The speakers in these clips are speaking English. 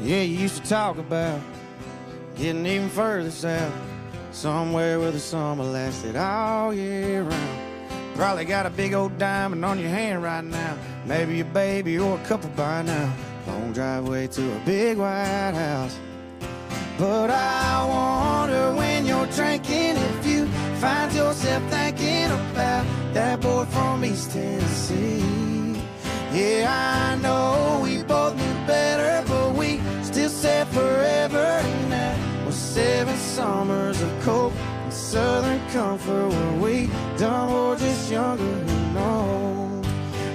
Yeah, you used to talk about getting even further south, somewhere where the summer lasted all year round. Probably got a big old diamond on your hand right now. Maybe a baby or a couple by now. Long driveway to a big white house. But I wonder when you're drinking if you find yourself thinking about that boy from East Tennessee. Yeah, I know seven summers of coke and southern comfort when we done were just younger, who knows?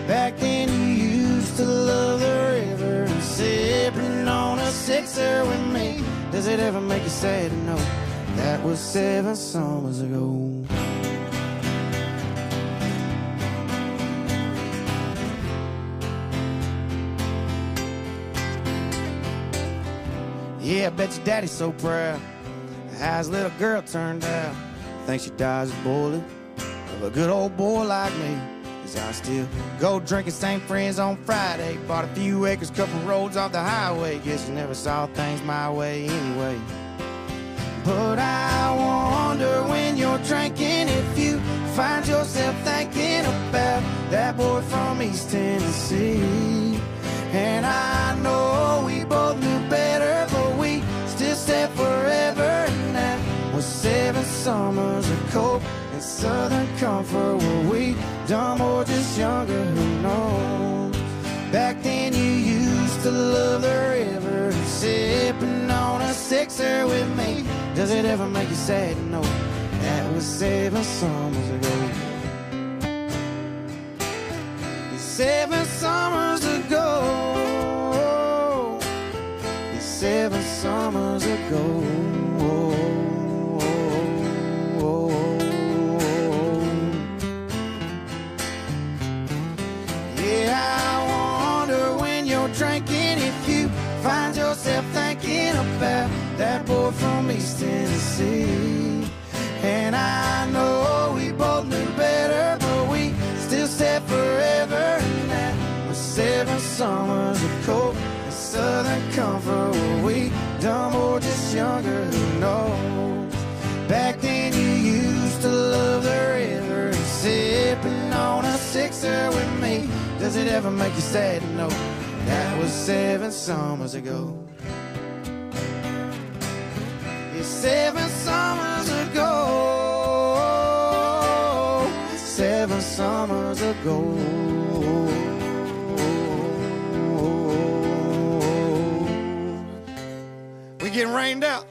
Back then you used to love the river and sipping on a sixer with me. Does it ever make you sad to know that was seven summers ago? Yeah, I bet your daddy's so proud. How his little girl turned out. Think she dies a bullet of a good old boy like me. Cause I still go drinking, same friends on Friday. Bought a few acres, couple roads off the highway. Guess you never saw things my way anyway. But I wonder when you're drinking if you find yourself thinking about that boy from East Tennessee. And I know summers of coke and southern comfort. Were we dumb or just younger? Who knows? Back then you used to love the river, sipping on a sixer with me. Does it ever make you sad know that was seven summers ago? Seven summers ago. Seven summers ago. That boy from East Tennessee. And I know we both knew better, but we still said forever. And that was seven summers of coke and southern comfort. Were we dumb or just younger? Who knows? Back then you used to love the river and sipping on a sixer with me. Does it ever make you sad to know that was seven summers ago? Seven summers ago. Seven summers ago. We getting rained out.